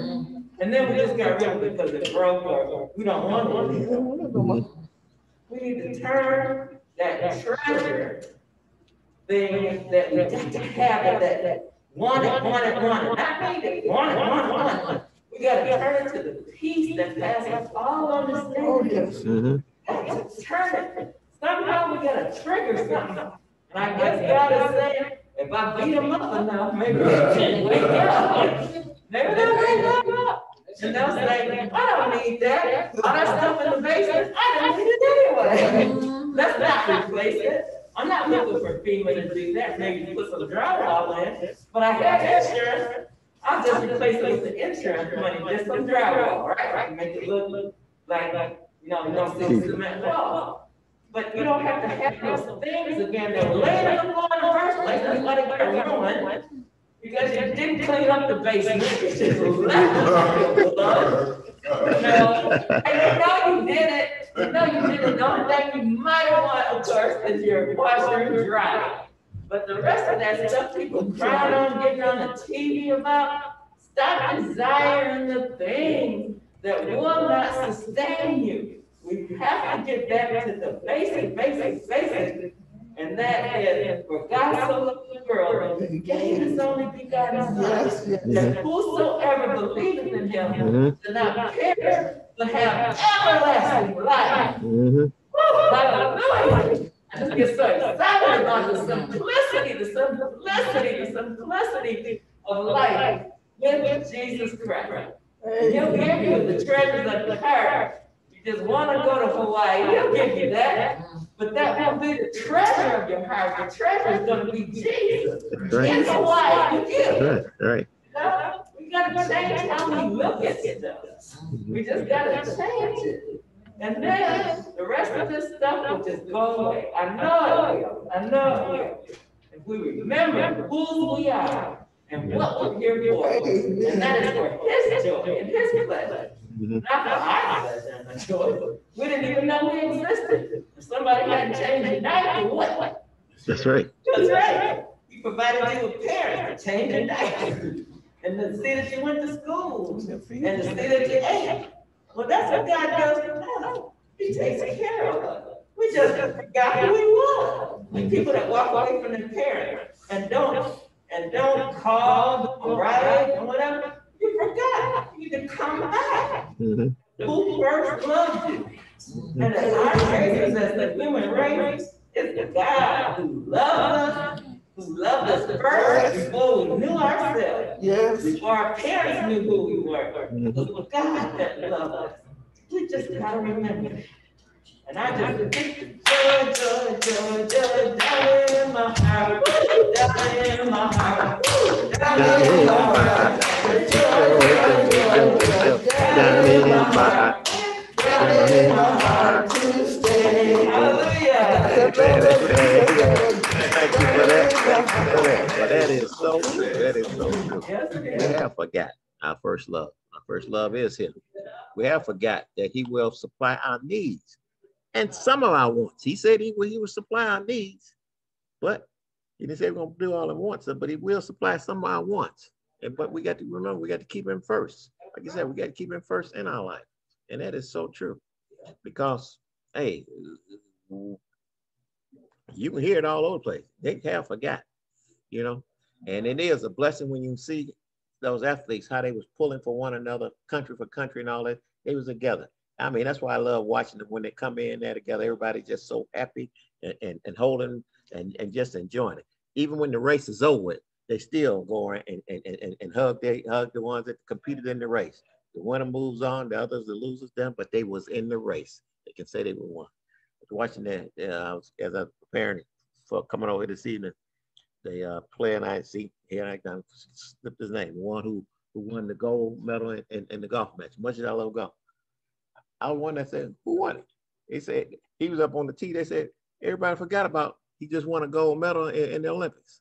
and then we just got rid of it because it broke or we don't want it. We need to turn that treasure thing that we got to have, that, that want it, want it, want it, not need it, want it, want it, want it. We gotta turn it to the peace that passes all understanding. Oh, understanding. yes. Mhm. Got to turn it. Somehow we gotta trigger something. And I guess God is saying, if I beat them up enough, maybe they can wake up. Maybe they'll wake up. And they'll say, I don't need that. All that stuff in the basement, I don't need it anyway. Let's not replace it. I'm not looking for FEMA to do that, maybe put some drywall in, but I have insurance. I'll just replace it with the insurance money, just some drywall, right? Right, make it look, look like, like, you know, no cement wall. But you don't have to have those things again that were laid on the floor in the first place, that's why they got ruined. Because you didn't clean up the basement, (laughs) you just left it. No, and you know you did it, know you did it, the only thing you might want, of course, is your washer and dryer. But the rest of that stuff, people crying on, getting on the TV about, stop desiring the things that will not sustain you. We have to get back to the basic, basic, basic. And that is, for God so loved the world, that he gave his only begotten son, that whosoever believeth in him Mhm. shall not perish, but have everlasting life. Mhm. Woo, Hallelujah. I just get so excited about the simplicity, the simplicity, the simplicity of life with Jesus Christ. He'll give you the treasures of the heart. You just wanna go to Hawaii, he'll give you that. But that won't be the treasure of your heart. The treasure is gonna be Jesus. That's right. In Hawaii, you That's right. Right. No, We gotta change how we look at stuff. We just gotta change it. And then the rest of this stuff will just go away. I know it will. I know it will. If we remember who we are and what we're here for. And that is for his joy and his pleasure. Mhm. Not for our pleasure and joy. We didn't even know we existed. Somebody hadn't changed your diaper, what? That's right. That's right. You provided you with parents to change diaper. And to see that you went to school and to see that you ate. Well, that's what God does for us. He takes care of us. We just forgot who we were. Like people that walk away from their parents and don't, and don't call, don't write, and whatever. You forgot. You need to come back. Mhm. Who first loved you? And in our cases, as the human race, it's the God who loves us, who loved us first before we knew ourselves. Yes. Before our parents knew who we were. It was God that loved us. We just gotta remember. And I just think joy, joy, joy, joy, down in my heart, down in my heart, down in my heart. Joy, joy, joy, joy, down in my heart, down in my heart to stay. Hallelujah. Thank you for that. Thank you for that. But that is so true. That is so true. We have forgot our first love. Our first love is him. We have forgot that he will supply our needs and some of our wants. He said he will, he will supply our needs, but he didn't say we're gonna do all at once, but he will supply some of our wants. And but we got to remember, we got to keep him first. Like I said, we got to keep him first in our life. And that is so true. Because, hey, you can hear it all over the place. They have forgot, you know. And it is a blessing when you see those athletes, how they was pulling for one another, country for country and all that. They was together. I mean, that's why I love watching them when they come in there together. Everybody just so happy and, and, and holding and, and just enjoying it. Even when the race is over, they still go and, and, and, and hug they hug the ones that competed in the race. The winner moves on, the others, the losers them, but they was in the race. They can say they were one. Watching that, uh, as I for coming over this evening, the uh, player I see here I done slipped his name, the one who who won the gold medal in, in, in the golf match. Much as I love golf, I was one that said, "Who won it?" He said he was up on the tee. They said everybody forgot about he just won a gold medal in, in the Olympics.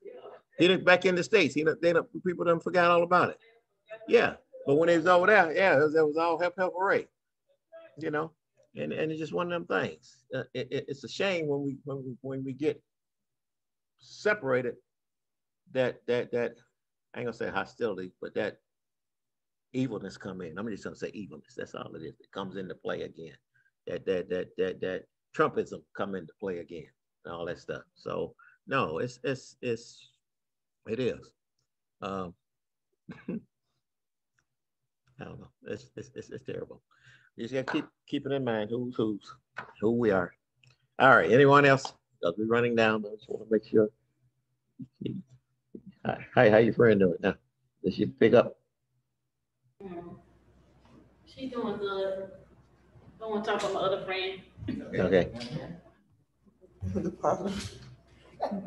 He didn't back in the states. He done- they don't, people done forgot all about it. Yeah, but when he was over there, yeah, it was, was all help help hooray. You know, and and it's just one of them things. Uh, it, it- it's a shame when we when we when we get separated. That that that I ain't gonna say hostility, but that evilness come in. I'm just gonna say evilness. That's all it is. It comes into play again. That that that that that Trumpism come into play again and all that stuff. So no, it's it's it's it is. Um, (laughs) I don't know. It's it's it's, it's terrible. You just gotta keep keep it in mind who's who's who we are. All right. Anyone else? Because we're running down. I just want to make sure. Hi, hi, how your friend doing now? Did she pick up? She doing good. Don't want to talk about my other friend. Okay. The problem.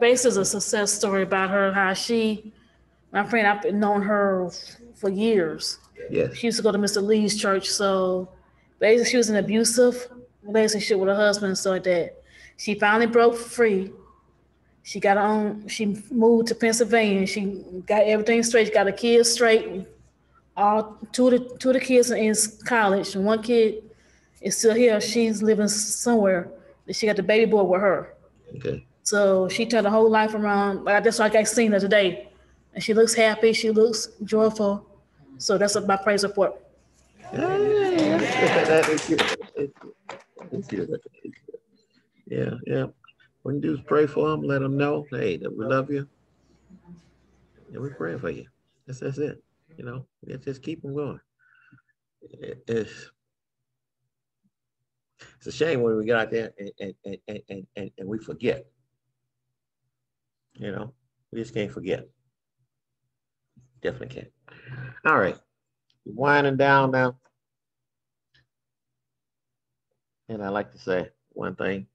Basically, it's a success story about her, how she, my friend, I've known her for years. Yes. She used to go to Mr. Lee's church, so basically she was in an abusive relationship with her husband, so that she finally broke free. She got her own, she moved to Pennsylvania, she got everything straight, she got the kids straight. All, two of the, two of the kids are in college, and one kid is still here, she's living somewhere. She got the baby boy with her. Okay. So she turned her whole life around. Like that's like I got seen her today, and she looks happy. She looks joyful. So that's what my praise report. Hey, Yeah, yeah. What you do is pray for them, let them know, hey, that we love you. And we're praying for you. That's, that's it. You know, just keep them going. It- It's, it's a shame when we get out there and, and, and- and, and, and we forget. You know, we just can't forget. Definitely can't. All right winding down now. And I like to say one thing.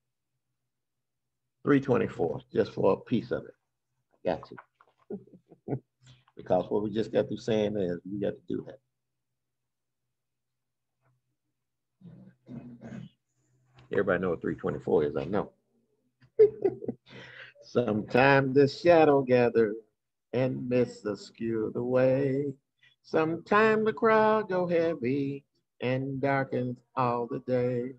324, just for a piece of it. I got to. (laughs) because what we just got through saying is we got to do that. Everybody know what 324 is, I know. (laughs) Sometimes the shadow gather and mists obscure the way. Sometimes the crowd go heavy and darkens all the day.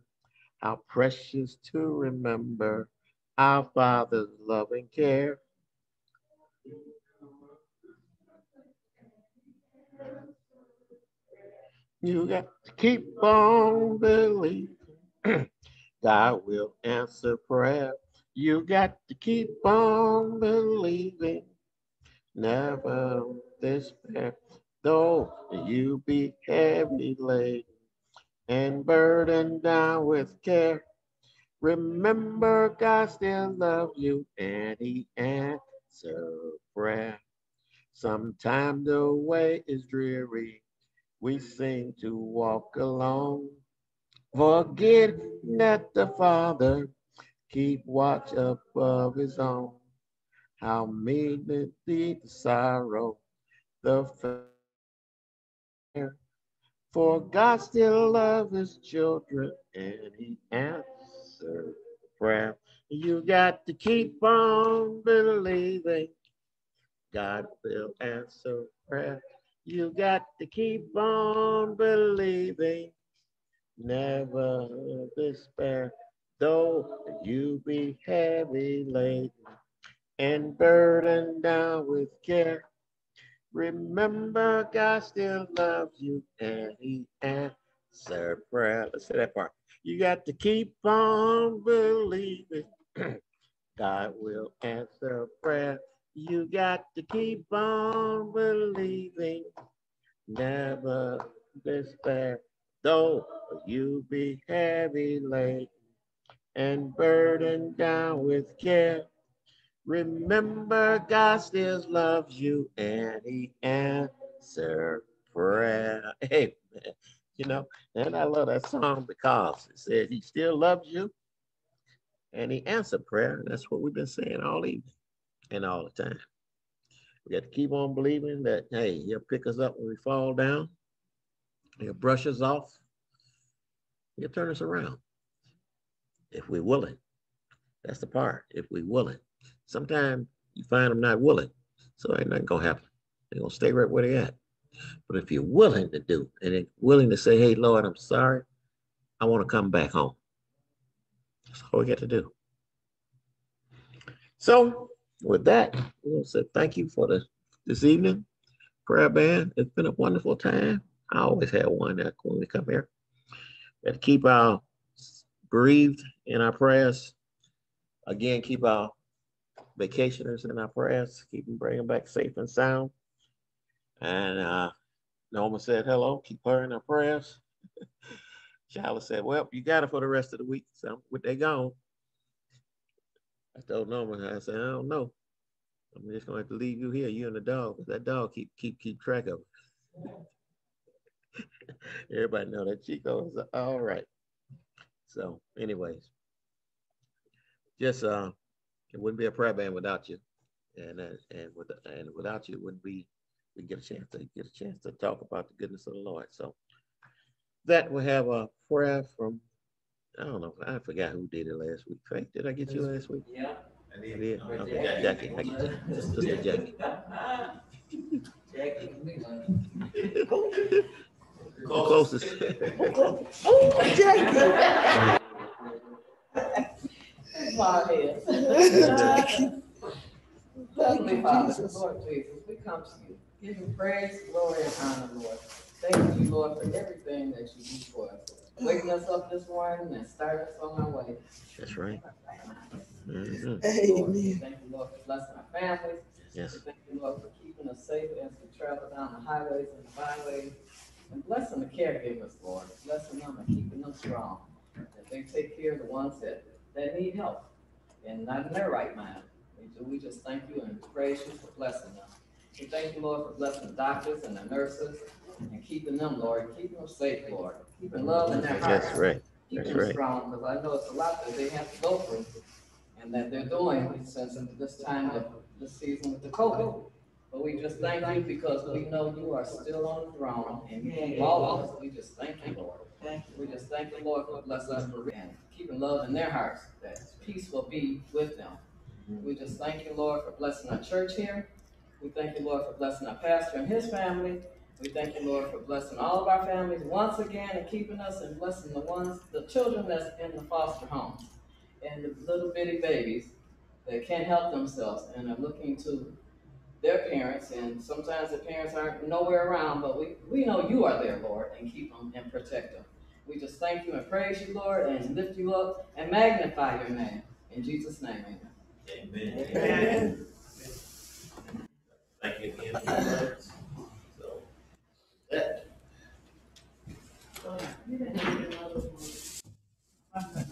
How precious to remember our Father's love and care. You got to keep on believing. (clears throat) God will answer prayer. You got to keep on believing. Never despair though you be heavy laden and burdened down with care. Remember, God still loves you and He answers prayer. Sometimes the way is dreary. We seem to walk alone, Forget that the Father keep watch above His own. How mean the sorrow, the for God still loves his children and he answers prayer. You got to keep on believing. God will answer prayer. You got to keep on believing. Never despair, though you be heavy laden and burdened down with care. Remember, God still loves you and he answered prayer. Let's say that part. You got to keep on believing. (clears throat) God will answer prayer. You got to keep on believing. Never despair, though you be heavy laden and burdened down with care. Remember, God still loves you and he answered prayer. Amen. You know, and I love that song because it says he still loves you and he answered prayer. And that's what we've been saying all evening and all the time. We got to keep on believing that, hey, he'll pick us up when we fall down. He'll brush us off. He'll turn us around. if we're willing. That's the part, if we're willing. Sometimes you find them not willing, so ain't nothing gonna happen. They're gonna stay right where they at. But if you're willing to do, and willing to say, hey, Lord, I'm sorry, I want to come back home. That's all we got to do. So with that, we'll say thank you for the, this evening. Prayer band, it's been a wonderful time. I always have one that when we come here. To keep our bereaved in our prayers. Again, keep our vacationers in our prayers, keep them bringing back safe and sound. And uh, Norma said hello, keep her in our prayers. (laughs) Shyla said, well, you got it for the rest of the week. So with they gone. I told Norma, I said, I don't know. I'm just gonna have to leave you here, you and the dog, 'cause that dog keep keep keep track of it. (laughs) Everybody know that Chico is all right. So anyways, just uh, it wouldn't be a prayer band without you, and uh, and with and without you, it wouldn't be we get a chance to get a chance to talk about the goodness of the Lord. So that we have a prayer from I don't know I forgot who did it last week. Frank, did I get you last week? Yeah. I did. Okay, Jackie, I get you. Sister Jackie. Jackie. Closest. (laughs) Oh, Jackie. Smile here. Jackie. Thank Heavenly you, Father, Jesus. Lord Jesus, we come to you, give you praise, glory, and honor, Lord. Thank you, Lord, for everything that you do for us. Waking us up this morning and starting us on our way. That's right. Lord, Mhm. Amen. Thank you, Lord, for blessing our families. Yes. Thank you, Lord, for keeping us safe as we travel down the highways and the byways. And blessing the caregivers, Lord, blessing them and keeping them strong. That they take care of the ones that, that need help and not in their right mind. We ju- We just thank you and praise you for blessing them. We thank you, Lord, for blessing the doctors and the nurses and keeping them, Lord, keeping them safe, Lord, keeping love in their hearts. That's right. That's them right. strong, because I know it's a lot that they have to go through and that they're doing since this time of the season with the COVID. But we just thank you because we know you are still on the throne and you keep all of us. We just thank you, Lord. Thank We just thank the Lord for blessing us for and keeping love in their hearts, that peace will be with them. We mm-hmm. just thank you, Lord, for blessing our church here. We thank you, Lord, for blessing our pastor and his family. We thank you, Lord, for blessing all of our families once again and keeping us and blessing the ones, the children that's in the foster homes and the little bitty babies that can't help themselves and are looking to their parents, and sometimes the parents aren't nowhere around, but we, we know you are there, Lord, and keep them and protect them. We just thank you and praise you, Lord, and lift you up and magnify your name. In Jesus' name, amen. Amen. amen. Thank you again. So, that. Uh,